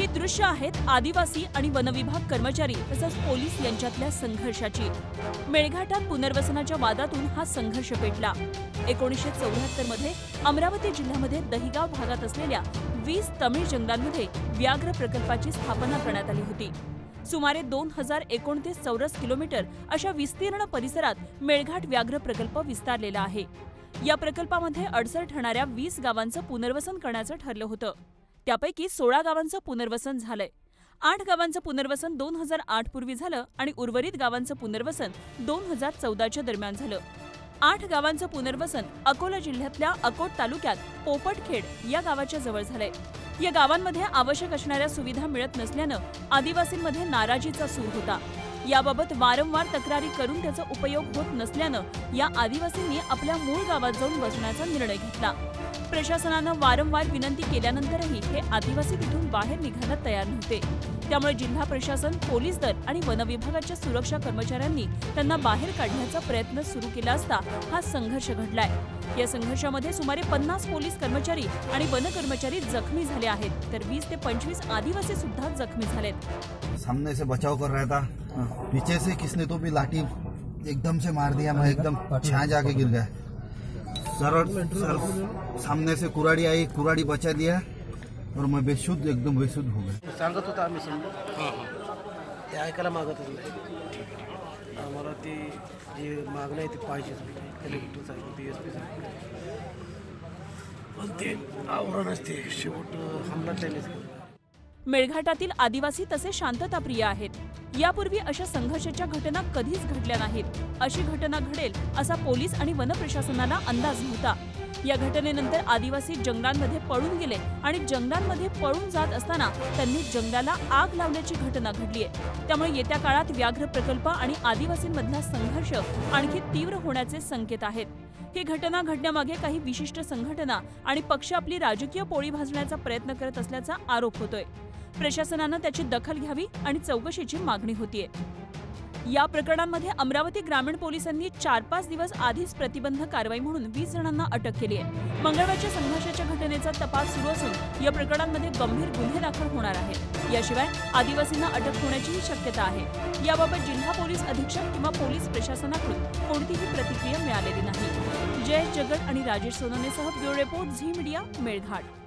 ही दृश्य आहेत आदिवासी आणि वनविभाग कर्मचारी तसंच पोलीस यांच्यातल्या संघर्षाची. मेळघाटात पुनर्वसनाच्या वादातून हा संघर्ष पेटला. एकोणीसशे चौऱ्याहत्तरमध्ये अमरावती जिल्ह्यामध्ये दहिगाव भागात असलेल्या वीस तमिळ जंगलांमध्ये व्याघ्र प्रकल्पाची स्थापना करण्यात आली होती. सुमारे दोन हजार एकोणतीस चौरस किलोमीटर अशा विस्तीर्ण परिसरात मेळघाट व्याघ्र प्रकल्प विस्तारलेला आहे. या प्रकल्पामध्ये अडसर ठरणाऱ्या वीस गावांचं पुनर्वसन करण्याचं ठरलं होतं. त्यापैकी सोळा गावांचं पुनर्वसन झालंय. आठ गावांचं पुनर्वसन दोन हजार आठ पूर्वी झालं आणि उर्वरित गावांचं पुनर्वसन दोन हजार चौदाच्या दरम्यान झालं. आठ गावांचं पुनर्वसन अकोला जिल्ह्यातल्या अकोट तालुक्यात पोपटखेड या गावाच्या जवळ झालंय. या गावांमध्ये आवश्यक असणाऱ्या सुविधा मिळत नसल्यानं आदिवासींमध्ये नाराजीचा सूर होता. याबाबत वारंवार तक्रारी करून त्याचा उपयोग होत नसल्यानं या आदिवासींनी आपल्या मूळ गावात जाऊन बसण्याचा निर्णय घेतला. प्रशासनानं वारंवार विनंती केल्यानंतरही हे आदिवासी तिथून बाहेर निघायला तयार नव्हते. त्यामुळे जिल्हा प्रशासन पोलीस दल आणि वनविभागाच्या सुरक्षा कर्मचाऱ्यांनी त्यांना बाहेर काढण्याचा प्रयत्न सुरू केला असता हा संघर्ष घडलाय. या संघर्षामध्ये सुमारे पन्नास पोलीस कर्मचारी आणि वन कर्मचारी जखमी झाले आहेत तर वीस ते पंचवीस आदिवासी सुद्धा जखमी झालेत. सामने से बचाव कर रहा था। पीछे से किसने तो भी लाठी एकदम से मार दिया मैं एकदम छाया जाके गिर गया। सर सामने से कुराड़ी आई कुराड़ी बचा दिया और मैं बेशुद्ध एकदम बेशुद्ध हो गया। सांगत होता आम्ही समजा ते ऐकायला मागतच नाही आम्हाला ती जी मागणं आहे ती पाहिजेच कलेक्टर साहेब डी एस पी साहेब पण ते आवरणच ते शेवट हमला मेळघाटातील आदिवासी तसे शांतताप्रिय आहेत. यापूर्वी अशा संघर्षाच्या घटना कधीच घडल्या नाहीत. अशी घटना घडेल असा पोलीस आणि वन प्रशासनाला अंदाज नव्हता. या घटनेनंतर आदिवासी जंगलांमध्ये पळून गेले आणि जंगलांमध्ये पळून जात असताना त्यांनी जंगलाला आग लावल्याची घटना घडली आहे त्यामुळे येत्या काळात व्याघ्र प्रकल्प आणि आदिवासींमधला संघर्ष आणखी तीव्र होण्याचे संकेत आहेत. ही घटना घडण्यामागे काही विशिष्ट संघटना आणि पक्ष आपली राजकीय पोळी भाजण्याचा प्रयत्न करत असल्याचा आरोप होतोय. प्रशासनानं त्याची दखल घ्यावी आणि चौकशीची मागणी होतीये. या प्रकरणांमध्ये अमरावती ग्रामीण पोलिसांनी चार पाच दिवस आधीच प्रतिबंध कारवाई म्हणून वीस जणांना अटक केली आहे. मंगळवारच्या संघर्षाच्या घटनेचा तपास सुरू असून या प्रकरणांमध्ये गंभीर गुन्हे दाखल होणार आहेत. याशिवाय आदिवासींना अटक होण्याचीही शक्यता आहे. याबाबत जिल्हा पोलीस अधीक्षक किंवा पोलीस प्रशासनाकडून कोणतीही प्रतिक्रिया मिळालेली नाही. जय जगत आणि Rajesh सोनवणेसह bureau report Zee media Melghat.